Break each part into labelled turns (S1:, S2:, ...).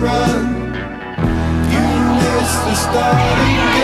S1: run. You missed the starting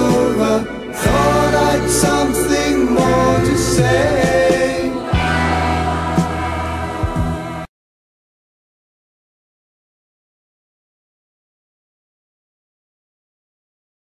S1: over Thought I'd something more to say.